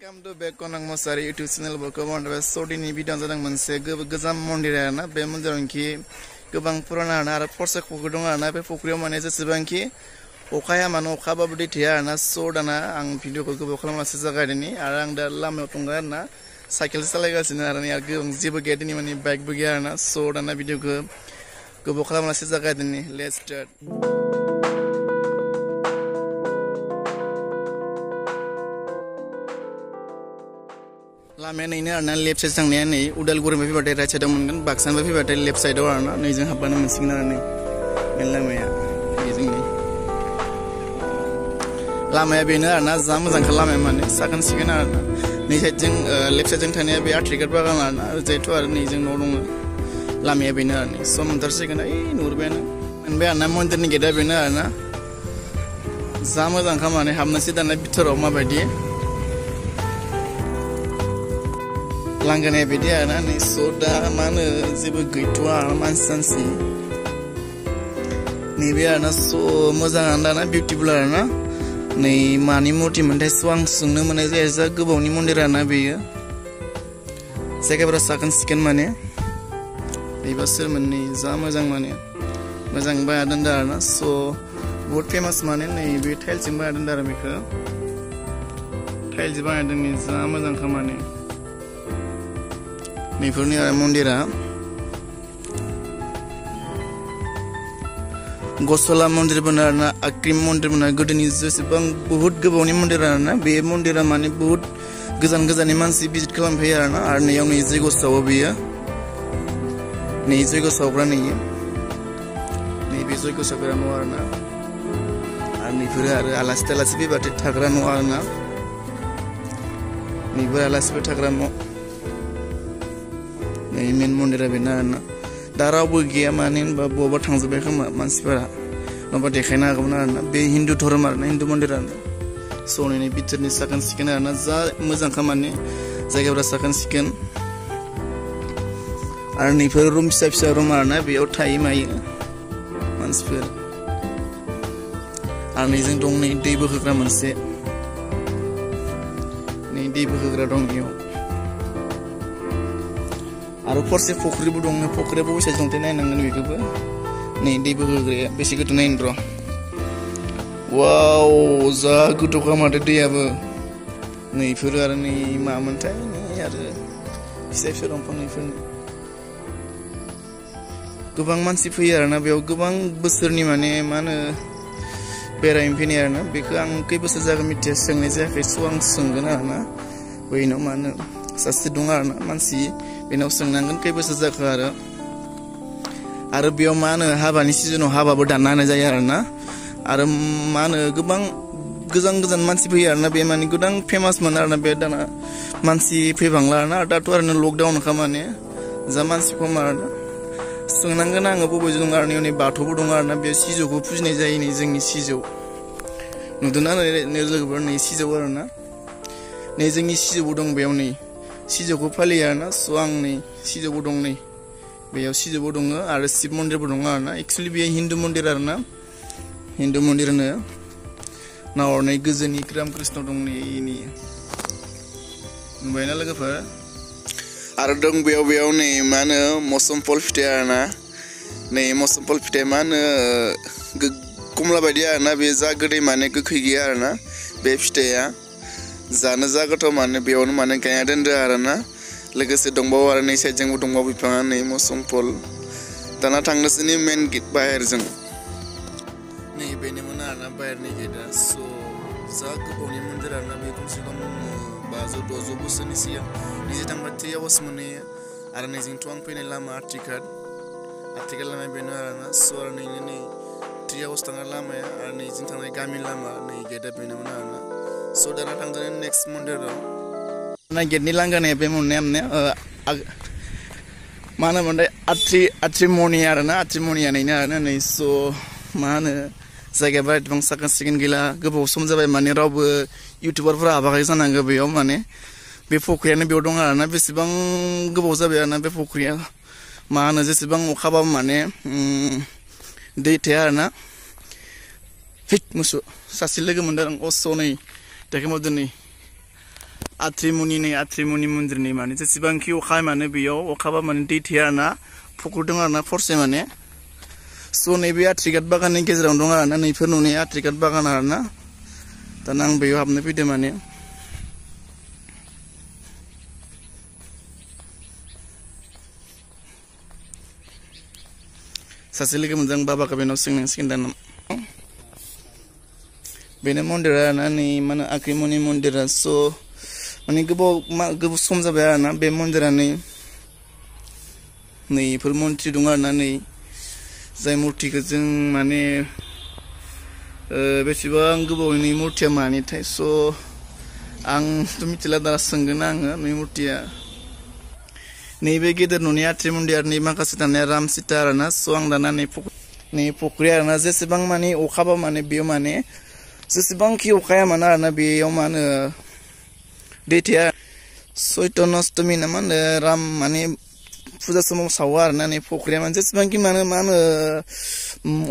Welcome to back on our Masari YouTube channel. Welcome on the Sodi Nibidan Zanang Munse, Gazam Mondirana, Bemundanki, Gubang Purana, and Porsa Kogudunga, and Ape Fukriman is a Sibanki, Okayaman, Okaba Buditia, and a Sodana, and Piduko Kokoma Sisa Gardini, around the Lamotungana, Cycle Salagas in Arania, Gum Zibu Gadini, and Bag Bugana, Sodana Piduko, Kokoma Sisa Gardini, let's start. लामाया नैनो आरोना left side थांनाया नै उदालगुरिनिफ्राय फैबाथाय राइट साइडआव मोनगोन बाक्सानिफ्राय फैबाथाय लेफ्ट साइडआव आरोना नैजों हाबबानो मोनसिगोन आरो नै बे लामाया बेजोंनि लामाया बेनो आरोना जा मोजांखा लामाया माने साखोन सिखोन आरोना नै साइडजों लेफ्ट साइडजों थानाया बे आट्रिगार बागान आरोना ओरैजायथ' आरो नैजों न' दङ लामाया बेनो आरो सम मोनथारसिगोन ओइ नुहुरबायानो मोनबाय आरोना मन्दिरनि गेटआ बेनो आरोना जा मोजांखा माने हाबनोसै दाना बिथोराव माबायदि लांगोनाया बिदि आरोना नै स' दा मा होनो जेबो गैथ'वा मानसि सानसि नैबे आरोना स' मोजाङानो दाना बिउटिफुल आरोना नै मानि मति मोनथाय स' आं सोंनो मोननाय जाया जा गोबावनि मन्दिर आरोना बेयो जायगाफोरा साखोन सिखोन माने बेबा सोर मोननै जा मोजां माने मोजां बाया दोनदो आरोना स' बहुत फेमास माने नै बे टाइलजों बाया दोनदो आरो बेखौ टाइलजों बाया दोननि जा मोजांखा माने बेफोरनि मन्दिरा गसला मंदिर बना आरोना मंदिर बना गोदोनि बहुत गोबावनि मन्दिर आरोना बे मन्दिरा बहुत गोजान गोजाननि मानसि भिजिट खालामफैयो आरोना आरो नैयाव नै जैग' सावो बेयो नै जैग' सावग्रा नै नैबे जैग' सावग्रा न' आरोना आरो नैफोरो आरो आलासि तालासि फैबाथाय थाग्रा न' आरोना नैबो आलासिफोर मेन मंदिर बेनो आरोना दा रावबो गैया मानो होनबा बबावबा थांजोब्बाय खोमा मानसिफोरा नङाबा देखायनो हागौमोन बे हिन्दु धर्म आरोना हिन्दु मन्दिर आरोना सनिनि बिथोरनि साखोन जा मोजांखा माने जायगाफ्रा साखोन सिखोन आरो नैफोर रूम फिसा फिसा रुम आरोना बेयाव थायो मायो मानसिफोर आरो नैजों दं नै दै बोखोग्रा मोनसे नै दै aru porsi pokri ya, bu dong pokri bu sesong tena nang ngene wiku bu nih di bu ya, besi gitu nain bro wow za gutu kama de ya bu nih firu ara nih ma mentai nih ara bisa firu ompong nih firu Gubang man sipu yara na biyo gubang busur ni mane mane bera impini yara na biko ang kai busa kami mitia seng ne zaga kai suang sung gana na wai no mane sasidung yara na man sii बेनाव सोंनांगोन खै बोसोर जाखो आरो आरो बेयाव मा होनो हाबानि सिजोनाव हाबाबो दानना होनाय जायो आरोना आरो मा होनो गोबां गोजान गोजान मानसि फैयो आरोना बे माने गोदान फेमासमोन आरोना बे दाना मानसि फैबांला आरोना दाथ' ओरैनो लकडाउनखा माने जा मानसि खम आरोना सोंनांगोन आङो बबेजों दं आरो नै बाथौबो दं आरोना बेयाव सिजौखौ फुजिनाय जायो नै जोंनि सिजौ नुदोंना लोगोफोर नै सिजौ आरोना नै जोंनि सिजौबो दं बेयाव नै सिजौखौ फालियो आरोना स' आं नै सिजौबो दं नै बेयाव सिजौबो दङ आरो शिब मन्दिरबो दङ आरोना एक्सुलि बेयो हिन्दु मन्दिर आरोना हिन्दु मन्दिर होनो ना हरनै गोजोनि राम कृष्ण दं नै इनि नुबायना लोगोफोर आरो दं बेयाव बेयाव नै मा होनो मसमफल फिथाइ आरोना नै मसमफल फिथाइ मा होनो कमला बायदि आरो ना बे जा गोदै माने गोखै गैया आरोना बे फिथाइया zana zaga to mane biyo no mane kanya den de arana lega se dong bawa arana isa jeng wudong bawa bipanga pol. mo sumpol tana tang na sini men git bayar ne ne mana arana bayar ne geda so zaga boni mon de arana be kum sigo mon bazo dozo bo sini siya ne zeta mati ya wos mone ya. arana izing tuang pe ne lama artikad artikad lama ibe ne arana so arana ne ne Tiya was tanga lama ya, arana izing tanga gamin lama, ne geda be ne mana arana सुदाना थांजानाय next मन्दिराव ना गेटनि लांगानाया बे मोननाया मा होनोमोनलाय आथ्रि आथ्रिमनि आरोना आथ्रिमनियानैनो आरोना नै स' मा होनो जायगाया बारा एसेबां साखोन सिखोन गैला गोबाव सम जाबाय माने रावबो इउटुबारफोरा हाबाखै जानांगौ बेयाव माने बे फख्रियानो बेयाव दं आरोना बेसेबां गोबाव जाबाय आरोना बे फख्रिया मा होनो जेसेबां अखाबाबो माने दै थाया आरोना हैद मोसौ सासे लोगो मोनदों आं अस' नै दाखेमदनि आथ्रिमुनि नै आथ्रिमुनि मन्दिरनि माने जेसेबांखि अखा माने बेयाव अखाबा माने दै थेया आरोना फख्र दं आरोना फरसे माने स' नैबे आथ्रिगाट बागाननि गेजेराव दं आरोना नैफोर न'नि आथ्रिगाट बागान आरोना दाना आं बेयाव हाबनो फैदों माने सासे लोगो मोजां बाबा बेनाव सोंनांसिगोन दाना bene mondera ya nani mana akrimoni mondera so mani gebo ma gebo somza bera na be mondera ni ni permonti dungar nani zai multi kezen mani e, besi bang gebo ni multi ya mani tai so ang tumi tila dala sengena nga ni multi ya ni be gede nuni atri mondi ar ni makasi tani ram sitara na so ang dana ni pokri ar ya na zesi bang mani ukaba mani biomani Sis bangki ukaya mana na bi yom an detia. So ito nos tumi na man ram mani fuzas mo sawar na ni pokriya man sis bangki mana mm, man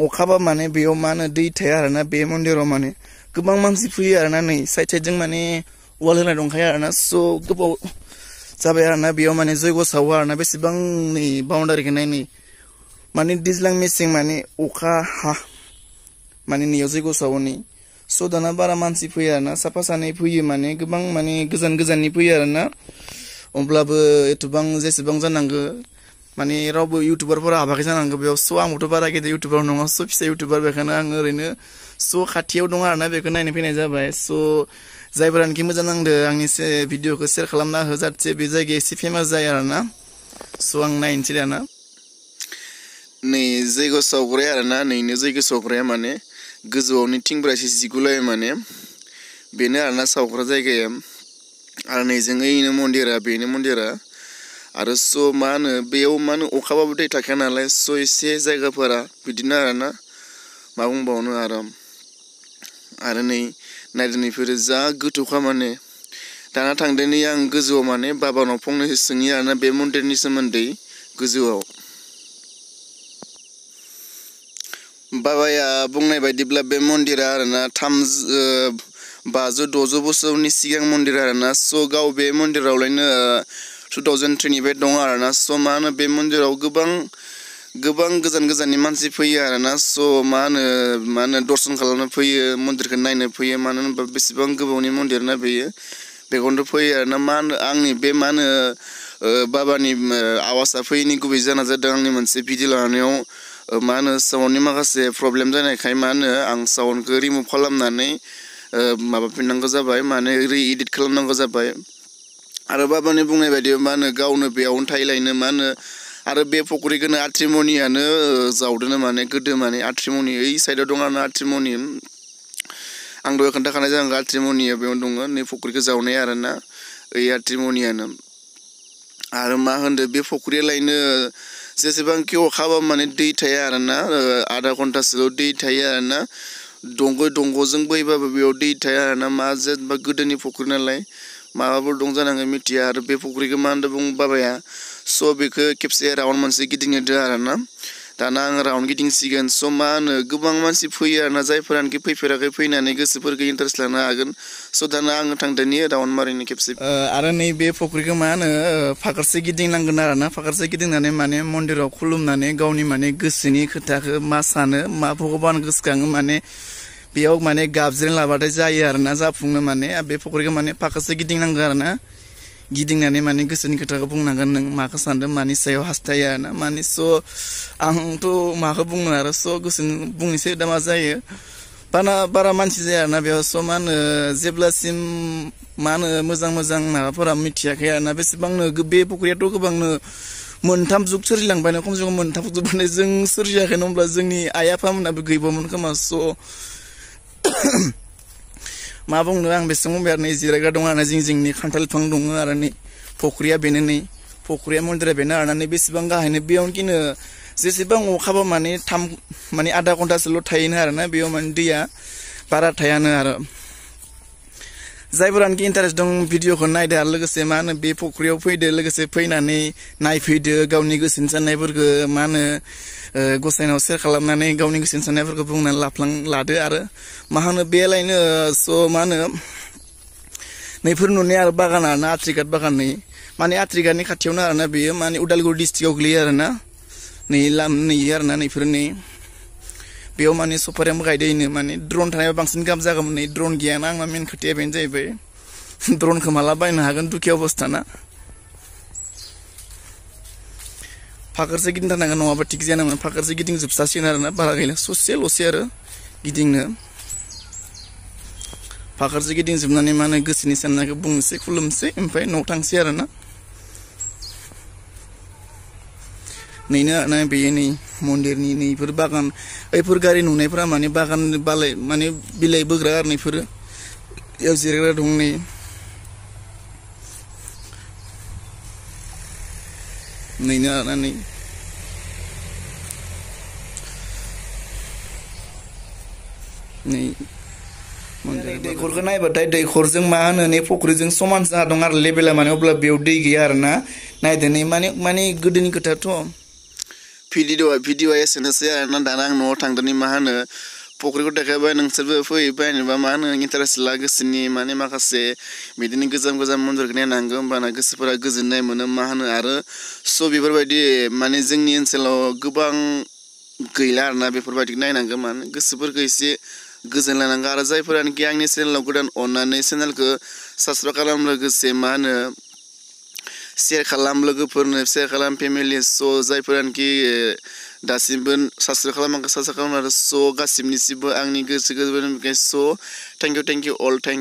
ukaba mani bi yom an detia na bi mundi ro mani. Kebang man si puya na ni sa cajeng mani wala na dong kaya na so kebo. Sabaya na bi yom an zoigo sawar na bi sis bang ni boundary kena ni. Mani dislang missing mani uka ha. Mani ni yozigo sawuni. स' दाना बारा मानसि फैयो आरोना साफा सानै फैयो माने गोबां माने गोजान गोजाननि फैयो आरोना अब्लाबो एथबां जेसेबां जानांगौ माने रावबो इउटुबारफोरा हाबाखै जानांगौ बेयाव स' आंबोथ' बारा गेदेर इउटुबार नङा स' फिसा इउटुबार बेखायनो आं ओरैनो स' खाथियाव दं आरोना बेखौ नायनो फैनाय जाबाय स' जायफोरानिखि मोजां नांदों आंनि भिडिअखौ सेयार खालामना हो जाहाथे बे जायगाया एसे फेमास जायो आरोना स' आं नायनोसै दाना नै जैग' सावग्राया आरोना नैनो जैग' सावग्राया माने गोजौआवनि थिंफोरा एसे जिगुलायो माने बेनो आरोना सावग्रा जायगाया आरो नैजों ओइनो मन्दिरा बेनो मन्दिरा आरो स' मा होनो बेयाव मा होनो अखाबाबो दै थाखाया नालाय स' एसे जायगाफोरा बिदिनो आरोना मा बुंबावनो आरो आरो नै नायदोनैफोरो जा गोथौखा माने दाना थांदोनि आं गोजौआव माने बाबानाव फंनैसो सोङि आरोना बे मन्दिरनि सोमोन्दै गोजौआव बाबाया बुंनाय बायदिब्ला बे मन्दिरा आरोना थाम बाजौ द'जौ बोसोरनि सिगां मन्दिर आरोना स' गाव बे मन्दिरावलायनो टु थावजेन्ड थ्रिनिफ्राय दं आरोना स' मा होनो बे मन्दिराव गोबां गोबां गोजान गोजाननि मानसि फैयो आरोना स' मा होनो मा होनो दर्शन खालामनो फैयो मन्दिरखौ नायनो फैयो मानो होनबा बेसेबां गोबावनि मन्दिर ना बेयो बेखौनोथ' फैयो आरोना मा होनो आंनि बे मा होनो बाबानि आवासा फैयैनि गुबै जाहोना जादों आंनि मोनसे भिडिअ लानायाव मा होनो साउन्डनि माखासे प्रब्लेम जानायखाय मा होनो आं साउन्डखौ रिमुभ खालामनानै माबाफिननांगौ जाबाय माने रि इदिट खालामनांगौ जाबाय आरो बाबानि बुंनाय बायदि मा होनो गावनो बेयावनो थायलायनो मा होनो आरो बे फख्रिखौनो आट्रिमनियानो जावदोनो माने गोदो माने आट्रिमनि ओइ साइडआव दं आरो आट्रिमनि आंबो दहाय खोन्थाखानाय जागोन आट्रिमनिया बेयावनो दङ नै फख्रिखौ जावनाय आरोना ओइ आट्रिमनियानो आरो मा होनदो बे फख्रियालायनो sesi banki o xaba mane dey tayara na eh, ada konta sido dey tayara na dongo dongo zeng bay baba bi o dey tayara na ma zed ba gudani fukurna lay ma baba dong zana ngami e tiyar be fukuri ke manda bung baba ya so bi ke kepsi era on man se gidinya dara na दाना आं राउन्ड सिगोन स' मा होनो गोबां मानसि फैयो ना जायफोरानोखि फैफेराखै फैनानै गोसोफोरखौ इन्टारेस्ट लानो हागोन स' दाना आङो थांदोनि राउन्ड मारिनि खेबसे आरो नै बे फख्रिखौ मा होनो फाखारसे गिदिंनांगोन ना फाखारसे गिदिंनानै माने मन्दिराव खुलुमनानै गावनि माने गोसोनि खोथाखौ मा सानो मा भगबान गोसोखाङो माने बेयाव माने गाबज्रिना लाबाथाय जायो ना जाफुंनो माने बे फख्रिखौ माने फाखारसे गिदिंनांगौ ना giding nani mani kusin kita kapung nangan nang maka sanda mani sayo hasta ya. mani so ang to maka na nara so kusin bung isi dama zaya pana para man si zaya nabi so man eh, zebla sim man eh, mazang mazang na para miti ya nabi si bang gebe pukuria to kubang na tam zuk suri lang banyak kom juga tam zuk banyak zeng suri ya kenom belas zeng ni ayah paman nabi gue bawa so मा बुंनो आं बेसेबां बुंबाय आरो नै जिरायग्रा दं आरो जिं जिंनि खान्थाल बिफां दङ आरो नै फख्रिया बेनो नै फख्रिया मन्दिरा बेनो आरो नै बेसेबां गाहायनो बेयावनो खिनो जेसेबां अखाबा माने थाम माने आधा घन्टासोल' थायोनो आरो ना बेयाव माने दैया बारा थायानो आरो जायफोरानोखि इन्टारेस्ट दं भिडिअखौ नायदो आरो लोगोसे मा होनो बे फख्रियाव फैदो लोगोसे फैनानै नायफैदो गावनि गोसोनि साननायफोरखौ मा होनो गसाइनाव सेयार खालामनानै गावनि गोसोनि साननायफोरखौ बुंनानै लाफ्लां लादो आरो मा होनो बेलायनो स' मा होनो नैफोर नुनाय आरो बागानानो आट्रिकाट बागाननि माने आट्रिकाटनि खाथियावनो आरोना बेयो माने उदालगुरि डिस्ट्रिक्टआव गोग्लैयो आरोना नै लाम नै आरोना नैफोर नै pio mani supare mukai dai ni mani drone tanai bang sin kam zaga drone gi anang ma min kati ebe nzai bai drone kama labai na hagan duki obo stana pakar sa gidin tanai ngano wabati pakar sa gidin zup stasi nara na bala gai na sosia lo siara pakar sa gidin zup nani mani gusi ni sana ka bung si kulum si impai nok tang siara na nina nai pi ini mundir ni ni pur bakan ai pur gari nunai pura mani bakan balai mani bilai bugra gari ni pur yau zir gara dung ni nina nani ni Dai kor kenai batai dai kor zeng mahana ne pokri zeng soman sa dongar lebe la mani obla beo dai giar na nai dene mani mani gudeni kuta tom video video ya sana sih ya nana danang nomor tang dani mana pokoknya kita kayak bayang nggak serba fui bayang nih bama anu ingin terus lagi sini mana makasih media nih gizam gizam mundur kini nanggung bana gizam pura gizam nih mana mana anu ada so bibir badi mana zing nih selalu gubang gilar nabi pura badi nih nanggung mana gizam pura gizam gizam lah nanggung ada zai pura nih kian nih selalu kudan onan nih selalu ke sastra kalam lagi sih mana सेयार खालाम लोगोफोरनो सेयार खालाम फेमिलि स' जायफोरानोखि दासिमबो साबसक्राइब खालाम आंखौ साबसक्राइब खालाम आरो स' गासिबनिसिमबो आंनि गोसो गोरबोनिफ्राय स' thank you thank you Al थेंक